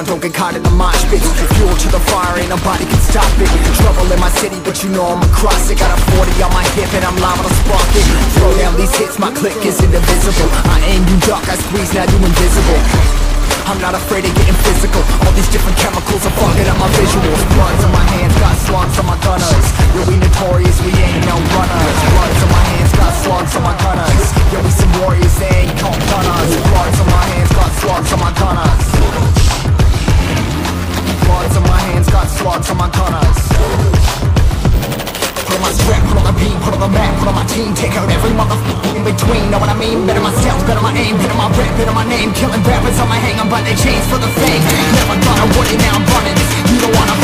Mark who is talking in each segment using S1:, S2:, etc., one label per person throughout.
S1: down, don't get caught in the mosh pit. Fuel to the fire, ain't nobody can stop it. Trouble in my city, but you know I'm across it. Got a 40 on my hip and I'm liable to spark it. Throw down these hits, my click is indivisible. I aim, you duck, I squeeze, now you invisible. I'm not afraid of getting physical. All these different on my gunners Put on my strap, put on the beat, put on the map, put on my team. Take out every motherfucker in between, know what I mean? Better myself, better my aim, better my rap, better my name. Killing rappers on my hang, I'm by their chains for the fame. Never thought I would it, now I'm running. You don't wanna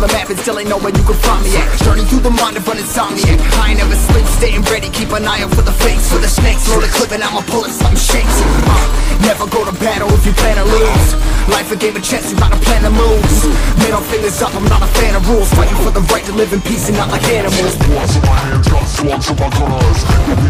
S1: Cover the map and still ain't know where you can find me at. Journey through the mind of an insomniac. I ain't never sleep, staying ready, keep an eye out for the fakes For the snakes, load a clip and I'ma pull it, something shakes. Uh, Never go to battle if you plan to lose. Life a game of chess, you gotta plan the moves Middle fingers up, I'm not a fan of rules. Fighting for the right to live in peace and not like animals.
S2: Bloods in my hands, got in my gunners